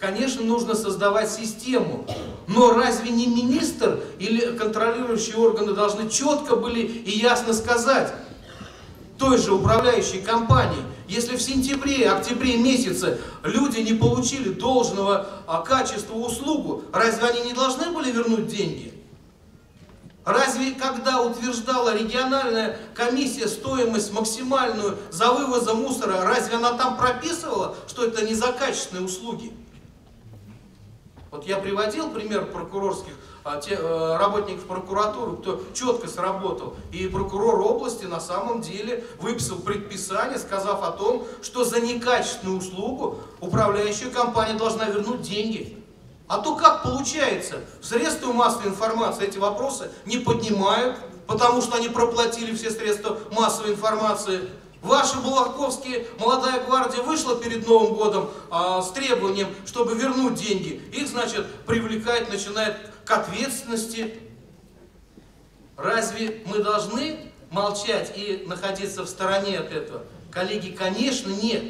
конечно, нужно создавать систему. Но разве не министр или контролирующие органы должны четко были и ясно сказать той же управляющей компании, если в сентябре, октябре месяце люди не получили должного а, качества услугу, разве они не должны были вернуть деньги? Разве когда утверждала региональная комиссия стоимость максимальную за вывозом мусора, разве она там прописывала, что это не за качественные услуги? Вот я приводил пример прокурорских а, те, э, работников прокуратуры, кто четко сработал. И прокурор области на самом деле выписал предписание, сказав о том, что за некачественную услугу управляющая компания должна вернуть деньги. А то как получается? Средства массовой информации эти вопросы не поднимают, потому что они проплатили все средства массовой информации. Ваши Балаковские, молодая гвардия вышла перед Новым годом а, с требованием, чтобы вернуть деньги. Их, значит, привлекает, начинает к ответственности. Разве мы должны молчать и находиться в стороне от этого? Коллеги, конечно, нет.